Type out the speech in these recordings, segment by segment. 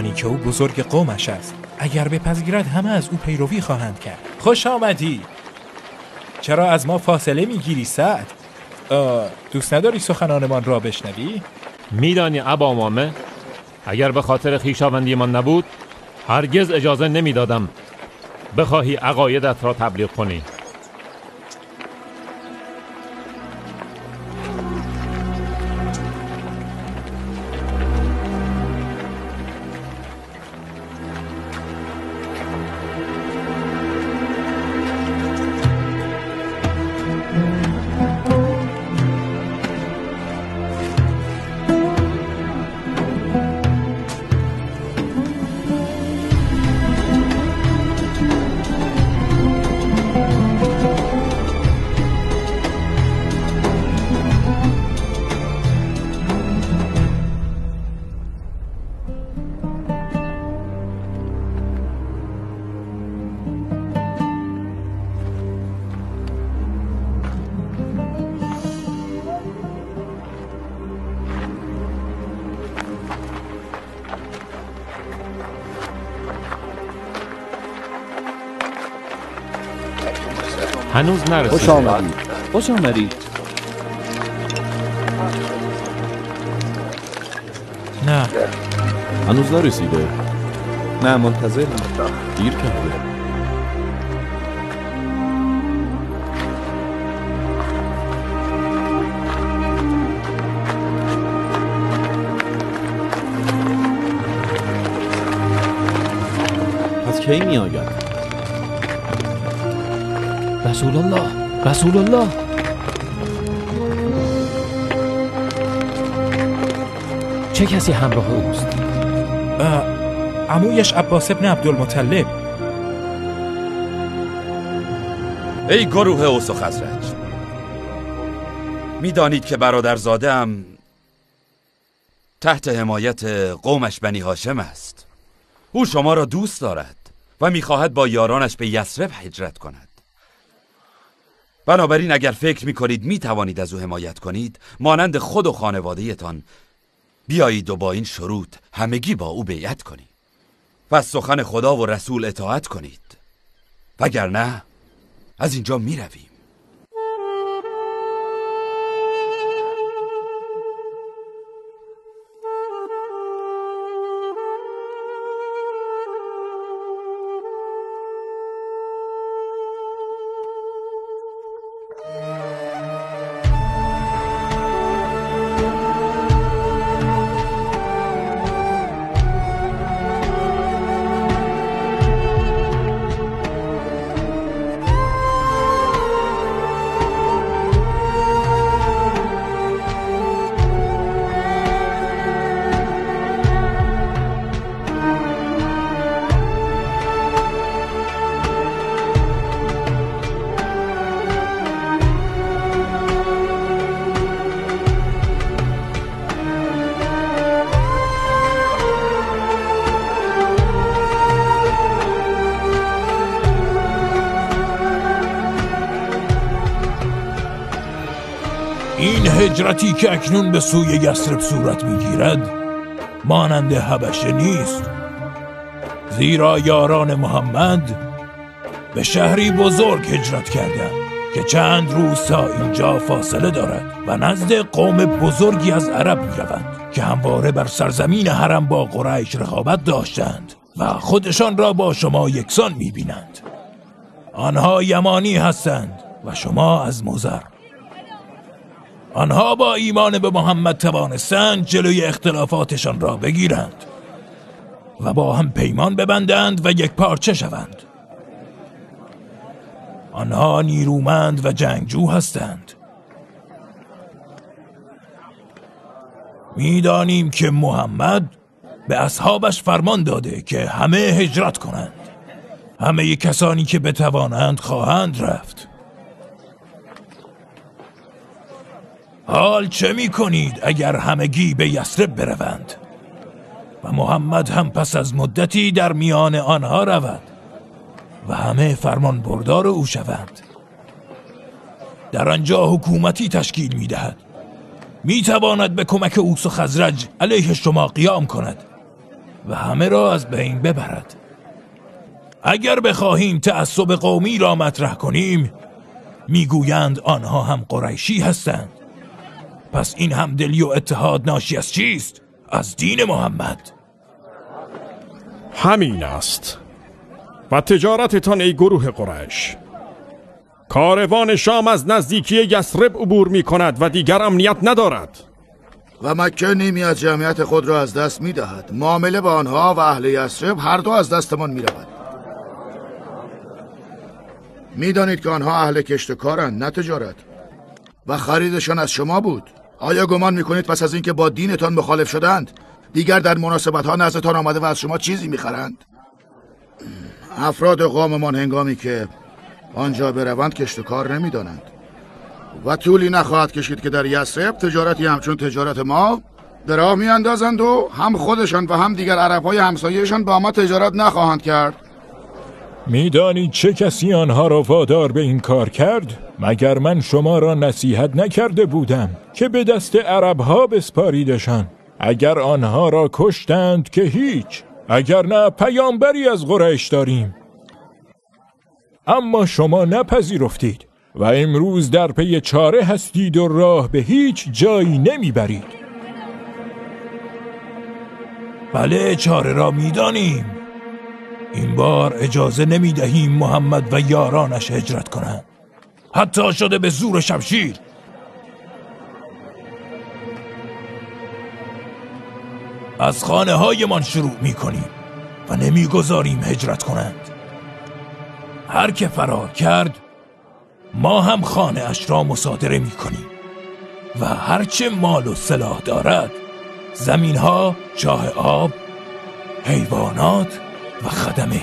میدانی که او بزرگ قومش است. اگر بپذیرد همه از او پیروی خواهند کرد. خوش آمدی. چرا از ما فاصله می‌گیری سعد؟ دوست نداری سخنانمان را بشنوی؟ میدانی ابا مامه اگر به خاطر خیشاوندی من نبود هرگز اجازه نمی‌دادم بخواهی عقایدت را تبلیغ کنی. هنوز نرسیده. خوش آمدید. خوش آمدید. نه. هنوز نرسیده. نه منتظر دیر کرده. پس کی می رسول الله رسول الله چه کسی همراه اوست؟ عمویش عباس ابن عبدالمطلب. ای گروه اوس و خزرج می‌دانید که برادرزاده ام تحت حمایت قومش بنی هاشم است. او شما را دوست دارد و می‌خواهد با یارانش به یسرب هجرت کند. بنابراین اگر فکر می کنید می توانید از او حمایت کنید مانند خود و خانوادهتان بیایید و با این شروط همگی با او بیعت کنید و سخن خدا و رسول اطاعت کنید وگرنه از اینجا می رویم. هجرتی که اکنون به سوی یسرب صورت می‌گیرد مانند حبشه نیست. زیرا یاران محمد به شهری بزرگ هجرت کردند که چند روز تا اینجا فاصله دارد و نزد قوم بزرگی از عرب می روند که همواره بر سرزمین حرم با قریش رقابت داشتند و خودشان را با شما یکسان می بینند آنها یمانی هستند و شما از مزر آنها با ایمان به محمد توانستند جلوی اختلافاتشان را بگیرند و با هم پیمان ببندند و یک پارچه شوند. آنها نیرومند و جنگجو هستند. می‌دانیم که محمد به اصحابش فرمان داده که همه هجرت کنند. همه کسانی که بتوانند خواهند رفت. حال چه می کنید اگر همگی به یسرب بروند؟ و محمد هم پس از مدتی در میان آنها رود و همه فرمان بردار او شوند. در آنجا حکومتی تشکیل می دهد می تواند به کمک اوس و خزرج علیه شما قیام کند و همه را از بین ببرد. اگر بخواهیم تعصب قومی را مطرح کنیم می‌گویند آنها هم قریشی هستند. پس این همدلی و اتحاد ناشی از چیست؟ از دین محمد. همین است. و تجارتتان ای گروه قریش. کاروان شام از نزدیکی یسرب عبور می کند و دیگر امنیت ندارد. و مکه نیمی از جمعیت خود را از دست می دهد. معامله با آنها و اهل یسرب هر دو از دستمان می رود. می دانید که آنها اهل کشت کارند نه تجارت. و خریدشان از شما بود. آیا گمان می کنید پس از اینکه با دینتان مخالف شدند دیگر در مناسبت ها نزدتان آمده و از شما چیزی می خرند افراد قوممان هنگامی که آنجا بروند کشت کار نمی دانند و طولی نخواهد کشید که در یسرب تجارتی همچون تجارت ما در راه می اندازند و هم خودشان و هم دیگر عرب های همسایهشان با ما تجارت نخواهند کرد. می‌دانید چه کسی آنها را وادار به این کار کرد؟ مگر من شما را نصیحت نکرده بودم که به دست عربها بسپاریدشان؟ اگر آنها را کشتند که هیچ اگر نه پیامبری از قریش داریم. اما شما نپذیرفتید و امروز در پی چاره هستید و راه به هیچ جایی نمی‌برید. بله چاره را می‌دانیم. این بار اجازه نمی دهیم محمد و یارانش هجرت کنند. حتی شده به زور شمشیر. از خانه هایمان شروع می کنیم و نمی‌گذاریم هجرت کنند. هر که فرار کرد ما هم خانه اش را مصادره می کنیم و هرچه مال و سلاح دارد زمین ها چاه آب حیوانات و خدمه.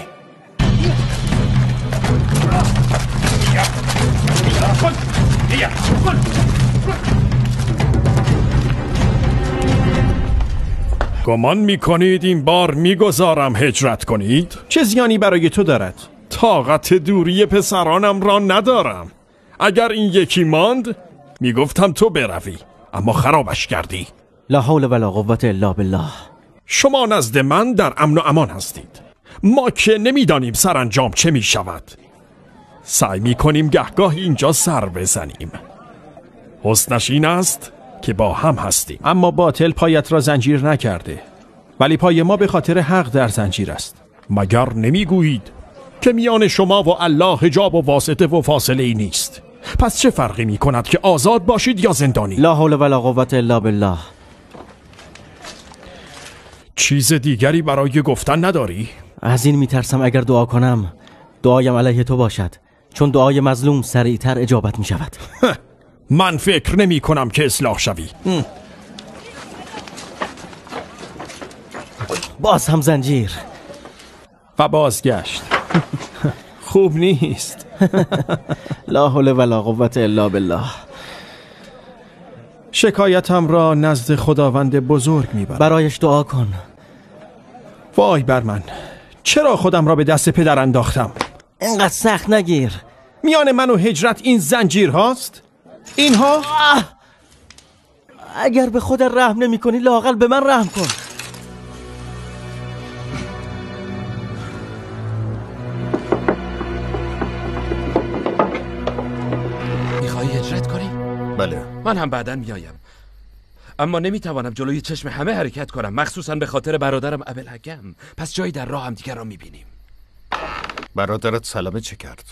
گمان می کنید این بار می‌گذارم هجرت کنید؟ چه زیانی برای تو دارد؟ طاقت دوری پسرانم را ندارم. اگر این یکی ماند می‌گفتم تو بروی اما خرابش کردی. لا حول ولا قوت الا بالله. شما نزد من در امن و امان هستید. ما که نمی‌دانیم سرانجام چه می شود سعی می کنیم گهگاه اینجا سر بزنیم. حسنش این است که با هم هستیم. اما باطل پایت را زنجیر نکرده. ولی پای ما به خاطر حق در زنجیر است. مگر نمی‌گویید که میان شما و الله حجاب و واسطه و فاصله ای نیست؟ پس چه فرقی می کند که آزاد باشید یا زندانی؟ لا حول ولا قوت الا بالله. چیز دیگری برای گفتن نداری؟ از این میترسم اگر دعا کنم دعایم علیه تو باشد چون دعای مظلوم سریعتر اجابت می شود من فکر نمی کنم که اصلاح شوی. باز هم زنجیر. و بازگشت. خوب نیست. لا حول ولا قوت الا بالله. شکایتم را نزد خداوند بزرگ می‌برم. برایش دعا کن. وای بر من. چرا خودم را به دست پدر انداختم؟ اینقدر سخت نگیر. میان من و هجرت این زنجیر هاست؟ اینها؟ اگر به خود رحم نمی کنی لاقل به من رحم کن. میخوایی هجرت کنی؟ بله. من هم بعدا میایم اما نمی‌توانم جلوی چشم همه حرکت کنم مخصوصا به خاطر برادرم ابل حکم پس جایی در راه هم دیگر را می‌بینیم. برادرت سلامه چه کرد؟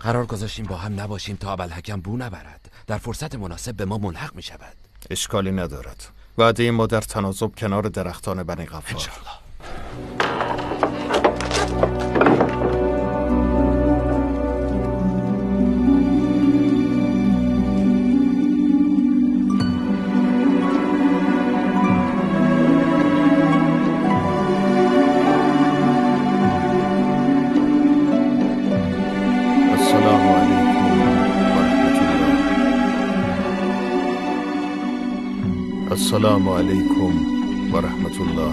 قرار گذاشتیم با هم نباشیم تا ابل حکم بو نبرد. در فرصت مناسب به ما ملحق می‌شود. اشکالی ندارد. وعده ما در تناسب کنار درختان بنی غفار. انشاءالله. السلام علیکم ورحمت الله.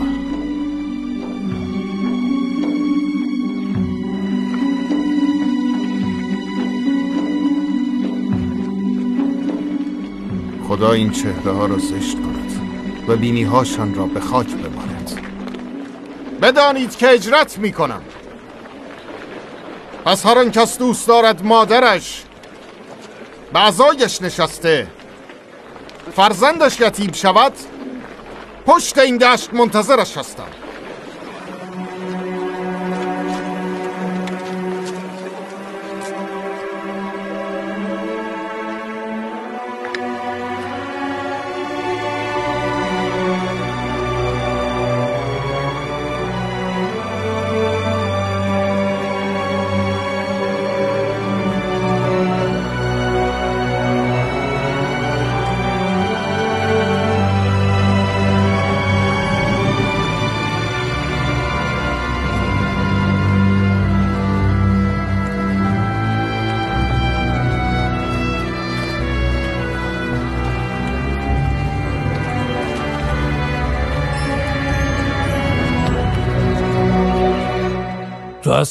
خدا این چهره ها را زشت کند و بینی هاشان را به خاک بماند بدانید که اجرت می کنم. پس هر کس دوست دارد مادرش بعضایش نشسته فرزندش یتیم شود پشت این دشت منتظرش هستم.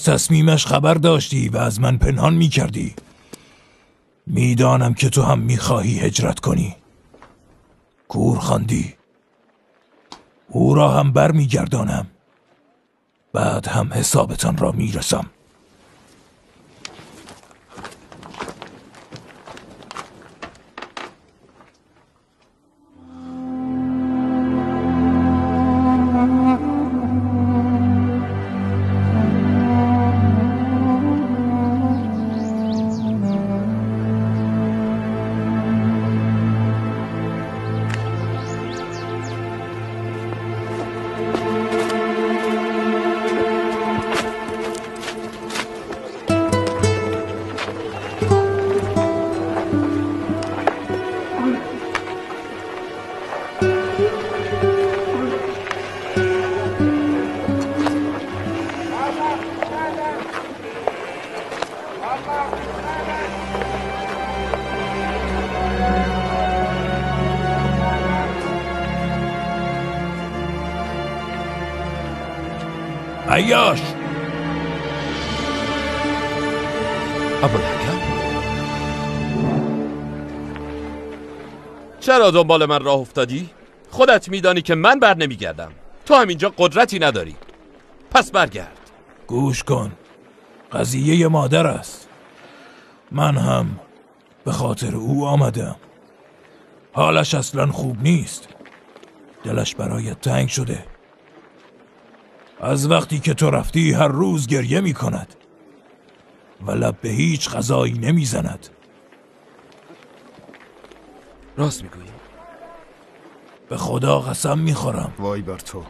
از تصمیمش خبر داشتی و از من پنهان می کردی می‌دانم که تو هم می‌خواهی هجرت کنی. کور خواندی. او را هم بر میگردانم بعد هم حسابتان را می‌رسم. عیاش. ابوالحکم؟ چرا دنبال من راه افتادی؟ خودت میدانی که من بر نمیگردم. تو هم اینجا قدرتی نداری. پس برگرد. گوش کن. قضیه مادر است. من هم به خاطر او آمدم. حالش اصلا خوب نیست. دلش برایت تنگ شده. از وقتی که تو رفتی هر روز گریه می کند و لب به هیچ غذایی نمی زند. راست می‌گویی. به خدا قسم می خورم. وای بر تو.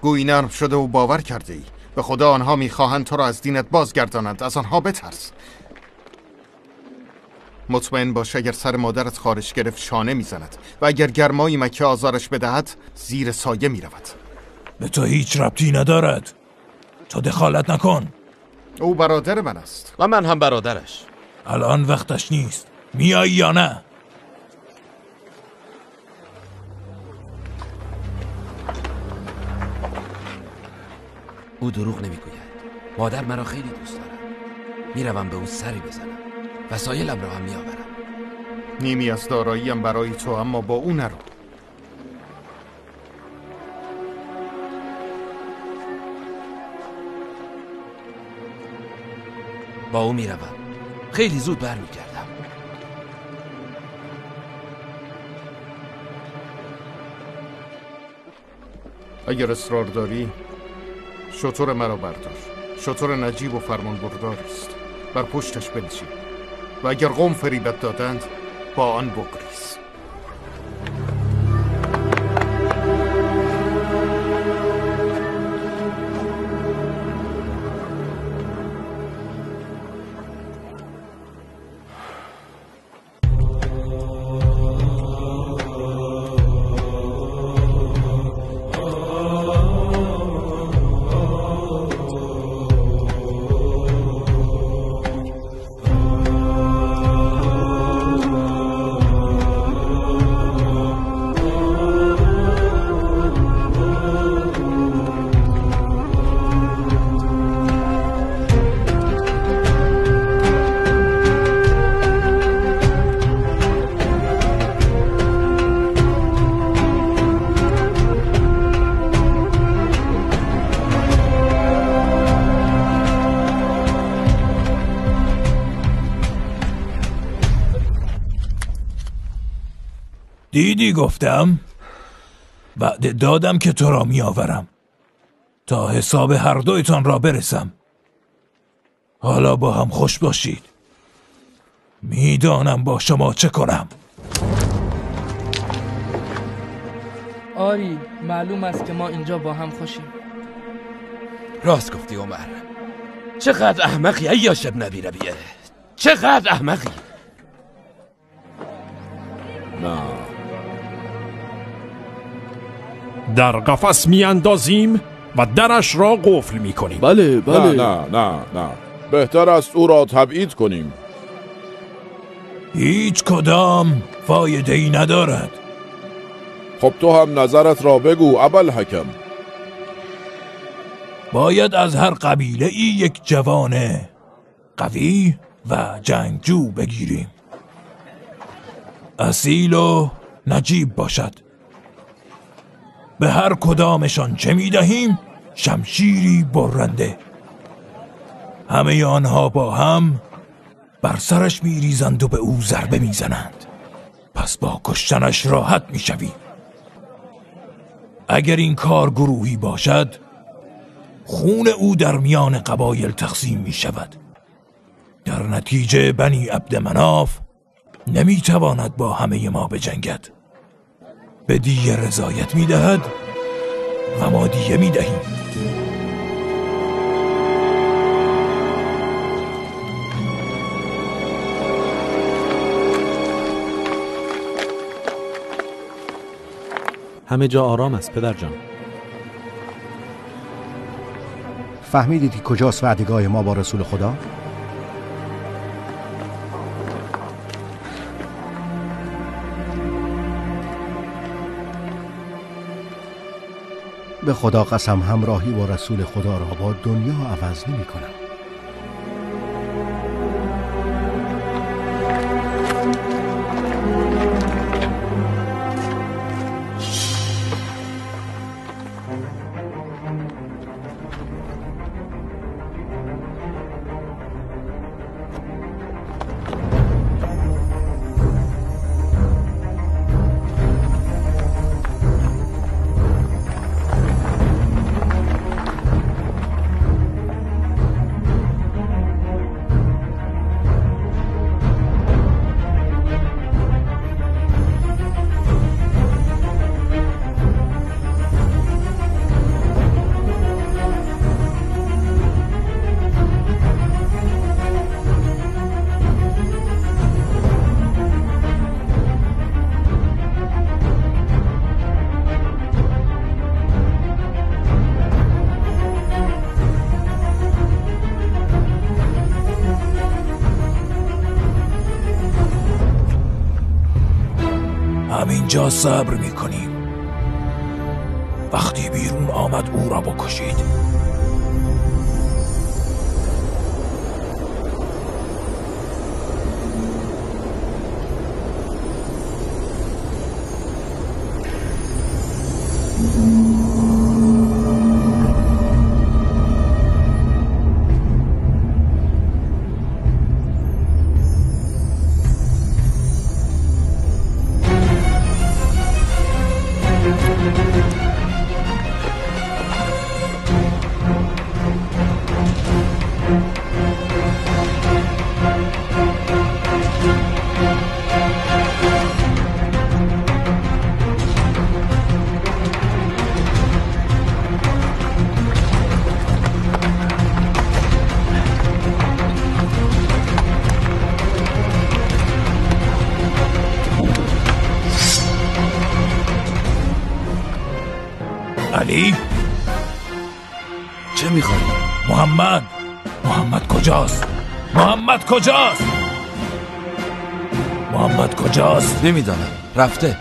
گویی نرم شده و باور کرده ای به خدا آنها می‌خواهند تو را از دینت بازگردانند. از آنها بترس. مطمئن باش اگر سر مادرت خارش گرفت شانه می‌زند. و اگر گرمایی مکه آزارش بدهد زیر سایه می‌رود. به تو هیچ ربطی ندارد. تو دخالت نکن. او برادر من است. و من هم برادرش. الان وقتش نیست. میایی یا نه؟ او دروغ نمی‌گوید. مادر مرا خیلی دوست دارد. می‌روم به او سری بزنم وسایلم را هم میآورم. نیمی از داراییم برای تو اما با او نرو. با او می‌روم. خیلی زود برمیگردم. اگر اصرار داری شطور مرا بردار. شطور نجیب و فرمان بردار است. بر پشتش بنشین. و اگر قوم فریبت دادند با آن بگریز دیدی گفتم؟ وعده دادم که تو را میآورم. تا حساب هر دویتان را برسم. حالا با هم خوش باشید. می‌دانم با شما چه کنم. آری معلوم است که ما اینجا با هم خوشیم. راست گفتی عمر. چقدر احمقی ایاش ابن ابی ربیعه چقدر احمقی؟ در قفس میاندازیم و درش را قفل می‌کنیم. بله نه بله. نه نه نه. بهتر است او را تبعید کنیم. هیچ کدام فایده ای ندارد. خب تو هم نظرت را بگو ابل حکم. باید از هر قبیله ای یک جوان قوی و جنگجو بگیریم. اصیل و نجیب باشد. به هر کدامشان چه می دهیم شمشیری برنده. همه آنها با هم بر سرش می ریزند و به او ضربه می زنند پس با کشتنش راحت می شویم اگر این کار گروهی باشد خون او در میان قبایل تقسیم می شود در نتیجه بنی عبد مناف نمی تواند با همه ما بجنگد. به دیه رضایت می دهد و ما دیه می دهیم همه جا آرام است پدر جان فهمیدید که کجاست وعدگاه ما با رسول خدا؟ به خدا قسم همراهی با رسول خدا را با دنیا عوض نمی کنم. همینجا صبر می کنیم وقتی بیرون آمد او را بکشید. محمد کجاست؟ محمد کجاست؟ محمد کجاست؟ نمی‌دانم. رفته.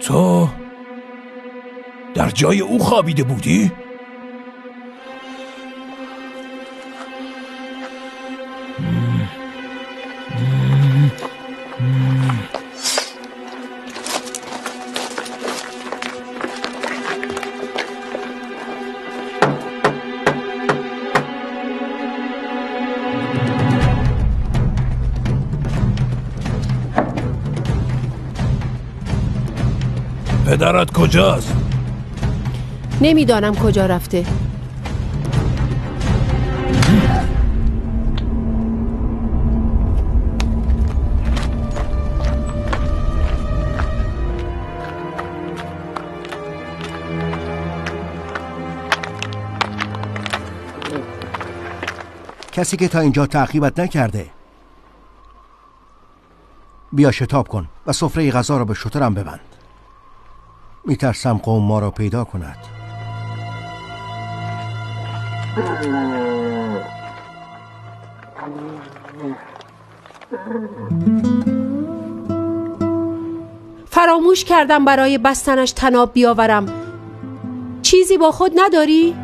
تو در جای او خوابیده بودی؟ کجاست؟ نمی‌دانم کجا رفته کسی که تا اینجا تعقیبت نکرده بیا شتاب کن و سفره غذا را به شترم ببند میترسم قوم ما را پیدا کند فراموش کردم برای بستنش تناب بیاورم چیزی با خود نداری؟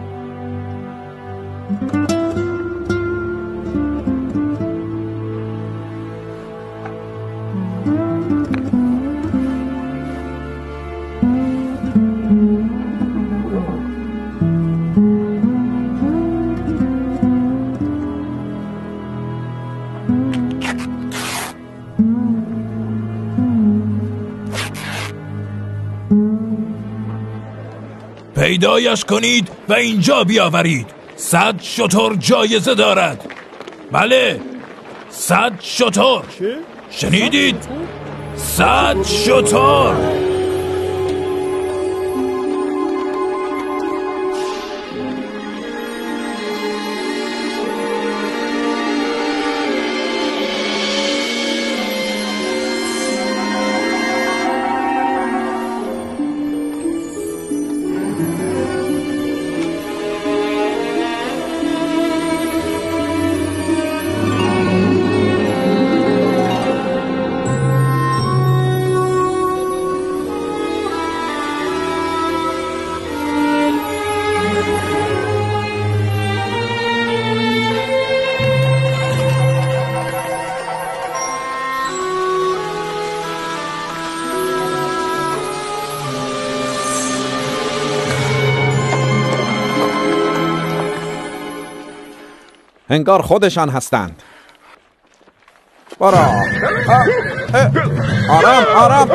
پیدایش کنید و اینجا بیاورید. صد شطور جایزه دارد. بله صد شطور شنیدید؟ صد شطور انگار خودشان هستند. اه. آرام آرام.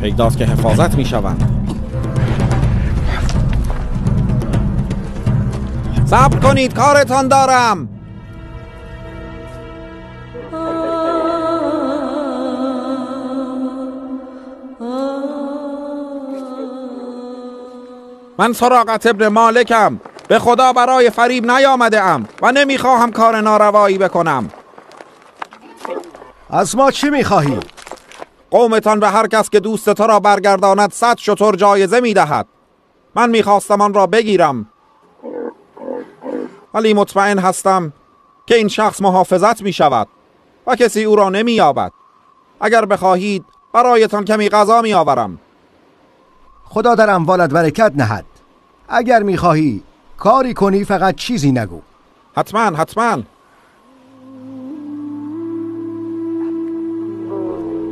پیداست که حفاظت می شوند صبر کنید کارتان دارم. من سراغت ابن مالکم. به خدا برای فریب نیامده ام و نمی‌خواهم کار ناروایی بکنم. از ما چی می‌خواهی؟ قومتان به هر کس که دوست تو را برگرداند صد شطور جایزه می‌دهد. من می‌خواستم آن را بگیرم. ولی مطمئن هستم که این شخص محافظت می شود و کسی او را نمی یابد اگر بخواهید برایتان کمی غذا می آورم خدا در اموالت برکت نهد اگر می خواهی کاری کنی فقط چیزی نگو حتما حتما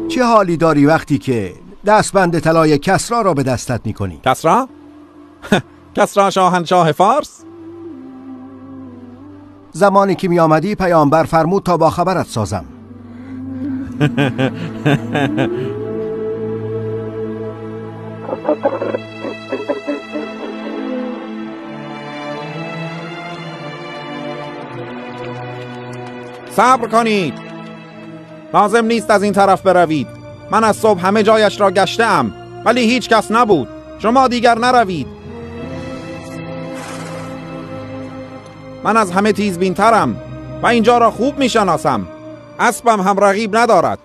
چه حالی داری وقتی که دستبند طلای کسرا را به دستت می کنی؟ کسرا؟ کسرا شاهنشاه فارس؟ زمانی که می آمدی پیامبر فرمود تا با خبرت سازم. صبر کنید. لازم نیست از این طرف بروید. من از صبح همه جایش را گشته ولی هیچ کس نبود. شما دیگر نروید. من از همه تیز بینترم و اینجا را خوب می‌شناسم. اسبم هم رقیب ندارد.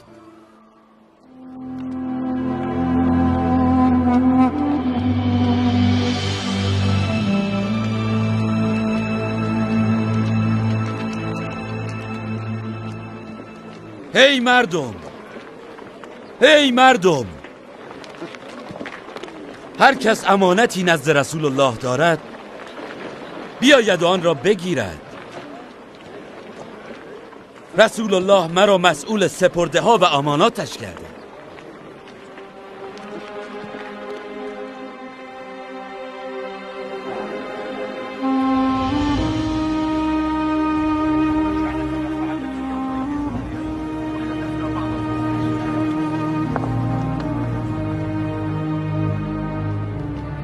هی مردم! هی مردم! هر کس امانتی نزد رسول الله دارد بیاید آن را بگیرد. رسول الله مرا مسئول سپرده ها و اماناتش کرده.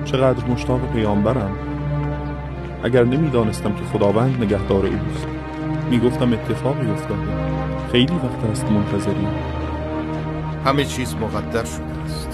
چقدر مشتاق پیامبرم؟ اگر نمی‌دانستم که خداوند نگهدار اوست. می‌گفتم اتفاقی افتاده. خیلی وقت است منتظریم. همه چیز مقدر شده است.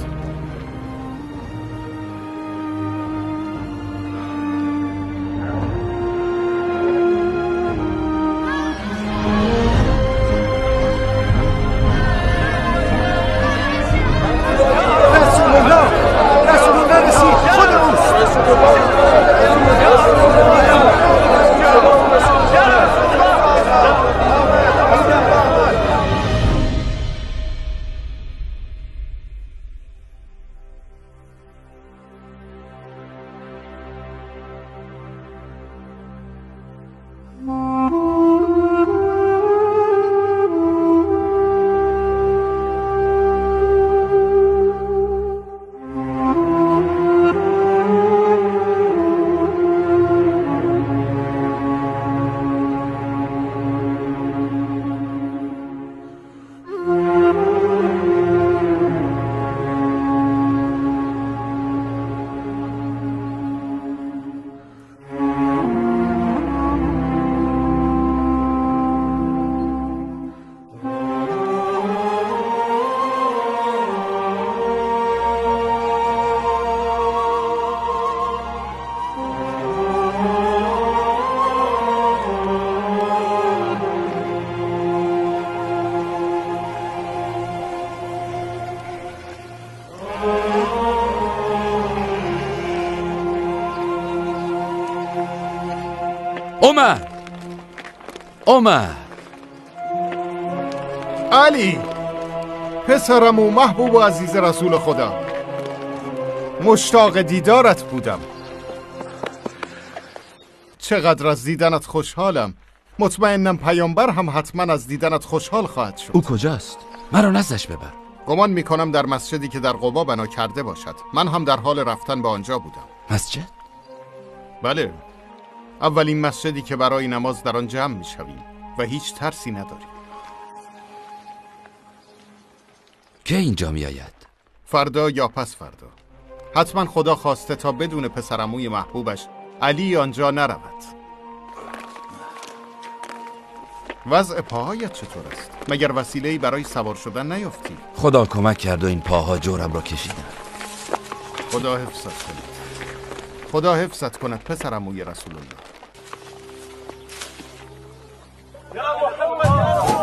عمر. علی پسرم و محبوب و عزیز رسول خدا مشتاق دیدارت بودم. چقدر از دیدنت خوشحالم. مطمئنم پیامبر هم حتما از دیدنت خوشحال خواهد شد. او کجاست؟ مرا نزدش ببر. گمان می کنم در مسجدی که در قبا بنا کرده باشد. من هم در حال رفتن به آنجا بودم. مسجد؟ بله. اولین مسجدی که برای نماز در آن جمع می شویم و هیچ ترسی نداریم. که اینجا می آید فردا یا پس فردا. حتما خدا خواسته تا بدون پسرموی محبوبش علی آنجا نرود. وضع پاهایت چطور است؟ مگر وسیله‌ای برای سوار شدن نیافتی؟ خدا کمک کرد و این پاها جورم را کشیدن. خدا حفظت کند. خدا حفظت کند پسرموی رسول الله. يا محمد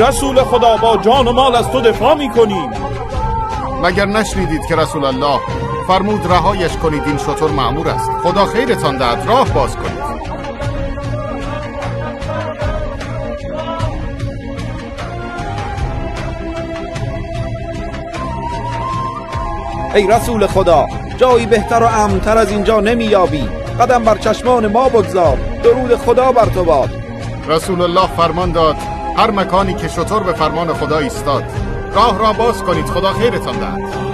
رسول خدا با جان و مال از تو دفاع می‌کنیم. مگر نشنیدید که رسول الله فرمود رهایش کنید این شطور معمور است. خدا خیرتان دهد راه باز کنید. ای رسول خدا جایی بهتر و امنتر از اینجا نمییابی. قدم بر چشمان ما بگذار درود خدا بر تو باد. رسول الله فرمان داد هر مکانی که شطور به فرمان خدا ایستاد راه را باز کنید خدا خیرتان دهد.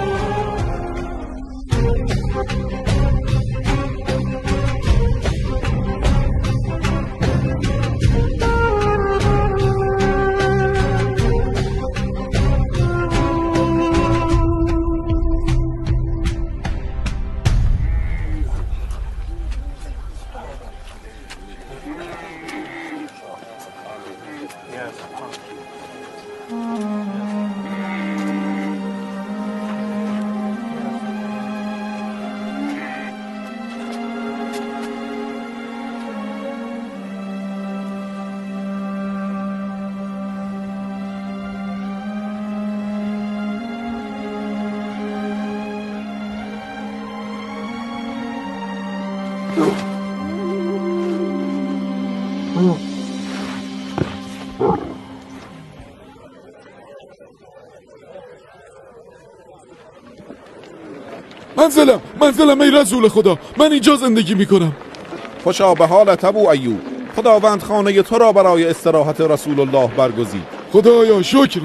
منزلم منزلم ای رسول خدا من اینجا زندگی می‌کنم. خوشا به حالت ابو ایوب. خداوند خانه تو را برای استراحت رسول الله برگزید. خدایا شکرت.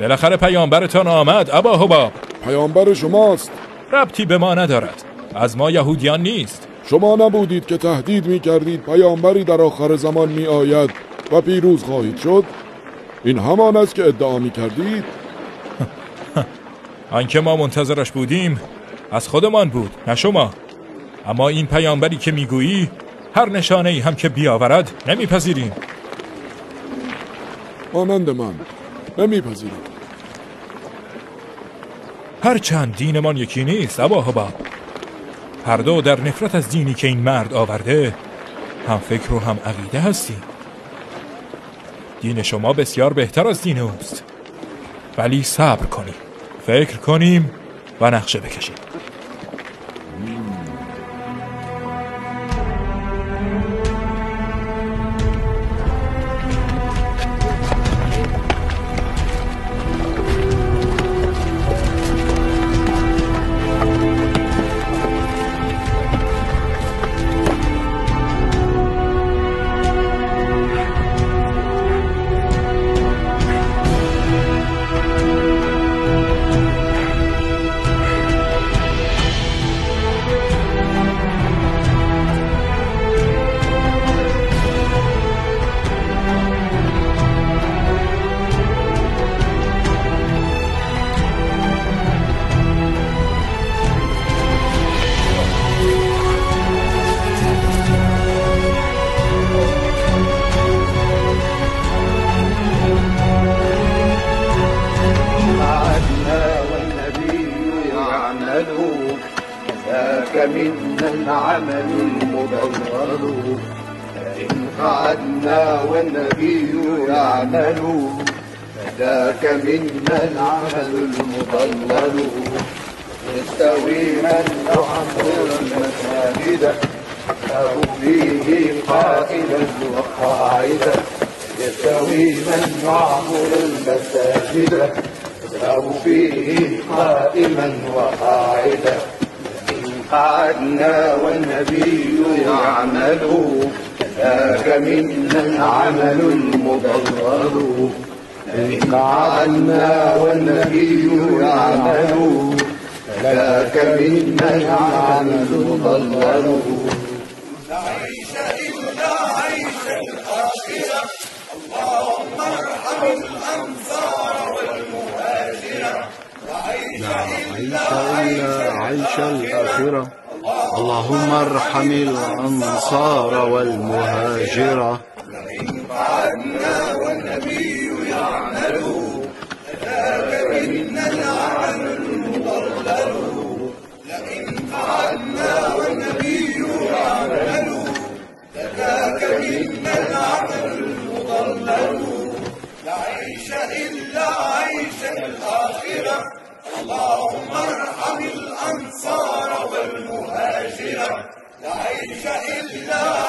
بالاخره پیامبرتان آمد ابا حباب. پیامبر شماست. ربطی به ما ندارد. از ما یهودیان نیست. شما نبودید که تهدید می کردید پیامبری در آخر زمان می آید و پیروز خواهید شد؟ این همان است که ادعا می کردید. آنکه ما منتظرش بودیم از خودمان بود نه شما. اما این پیامبری که می‌گویی هر نشانه ای هم که بیاورد نمیپذیریم. مانند من نمیپذیرم. هرچند دینمان یکی نیست ابا حباب. هر دو در نفرت از دینی که این مرد آورده هم فکر و هم عقیده هستیم. دین شما بسیار بهتر از دین اوست. ولی صبر کنیم. فکر کنیم و نقشه بکشیم. يعمل فذاك منا العمل المضلل. يستوي من يعمر المساجد أو فيه قائلا وقاعدا يستوي من يعمر المساجد أو فيه قائما وقاعدا إن قعدنا والنبي يعمل ذاك منا العمل المضرر إن قعدنا والنبي يعمل. ذاك منا العمل المضرر ليس إلا عيش الآخرة. اللهم ارحم الأنصار والمهاجرة. ليس إلا عيش الآخرة. اللهم ارحم الأنصار والمهاجرة. عنا والنبي يعمل ذاك إننا عمل والغل لئن قعدنا والنبي يعمل ذاك منا العمل المضلل لعيش إلا عيش الآخرة. اللهم ارحم لا إله إلا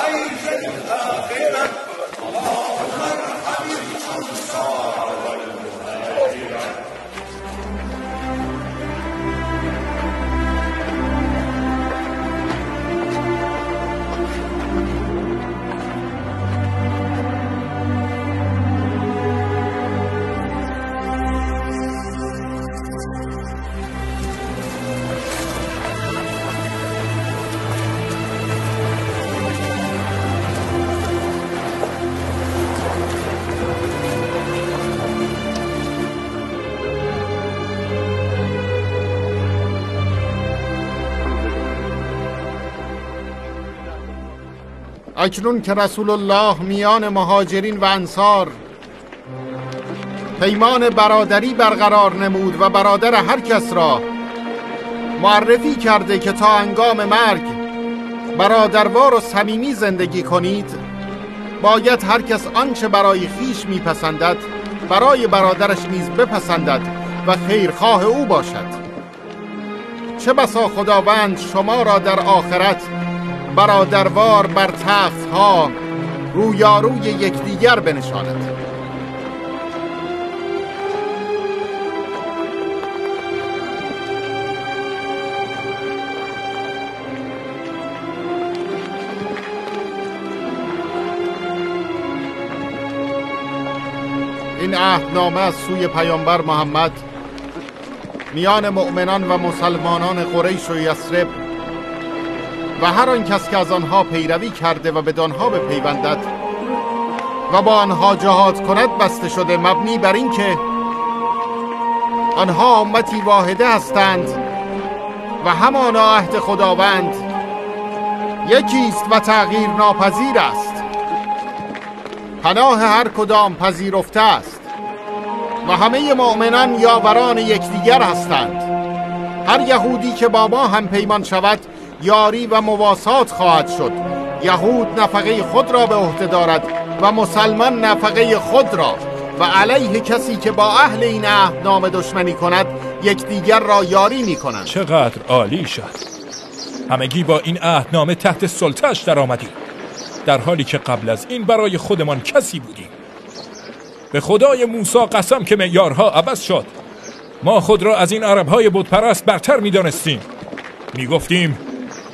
اکنون که رسول الله میان مهاجرین و انصار پیمان برادری برقرار نمود و برادر هر کس را معرفی کرده که تا انگام مرگ برادروار و صمیمی زندگی کنید باید هر کس آنچه برای خیش میپسندد برای برادرش نیز بپسندد و خیرخواه او باشد. چه بسا خداوند شما را در آخرت برادروار بر تخت ها رویاروی یکدیگر بنشاند. این عهدنامه از سوی پیامبر محمد میان مؤمنان و مسلمانان قریش و یسرب و هر آن کس که از آنها پیروی کرده و به آنها بپیوندد و با آنها جهاد کند بسته شده مبنی بر اینکه آنها امتی واحده هستند و همانا عهد خداوند یکیست و تغییر ناپذیر است. پناه هر کدام پذیرفته است و همه مؤمنان یاوران یکدیگر هستند. هر یهودی که با ما هم پیمان شود یاری و مواسات خواهد شد. یهود نفقه خود را به عهده دارد و مسلمان نفقه خود را. و علیه کسی که با اهل این عهدنامه دشمنی کند یکدیگر را یاری می کنند. چقدر عالی شد. همگی با این عهدنامه تحت سلطش در آمدیم. در حالی که قبل از این برای خودمان کسی بودیم. به خدای موسی قسم که معیارها عوض شد. ما خود را از این عربهای بتپرست برتر می دانستیم می گفتیم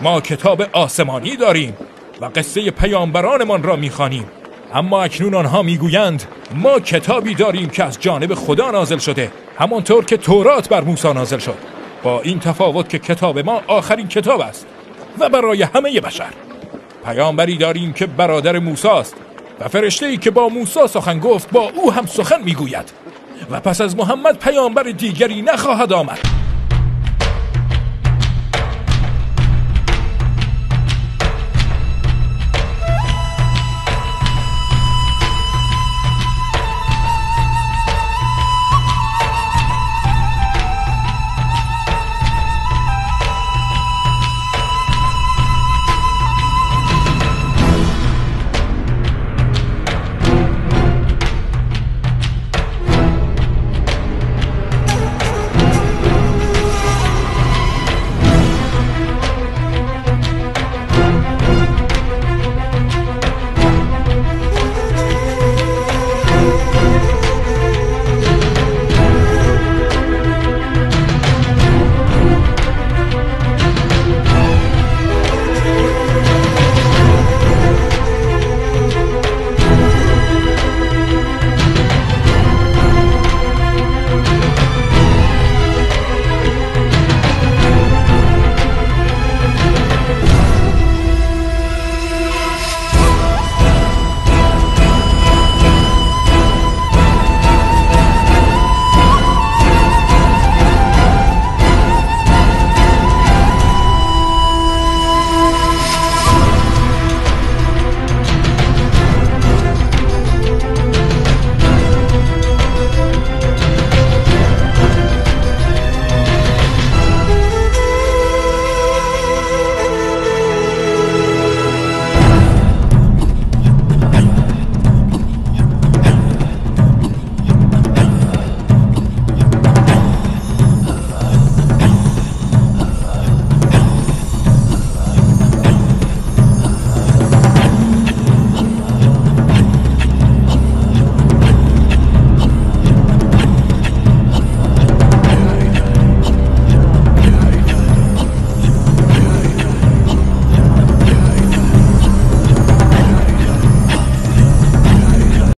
ما کتاب آسمانی داریم و قصه پیامبرانمان را می خانیم. اما اکنون آنها می‌گویند ما کتابی داریم که از جانب خدا نازل شده همانطور که تورات بر موسی نازل شد. با این تفاوت که کتاب ما آخرین کتاب است و برای همه بشر. پیامبری داریم که برادر موسی است و فرشته ای که با موسی سخن گفت با او هم سخن می‌گوید. و پس از محمد پیامبر دیگری نخواهد آمد.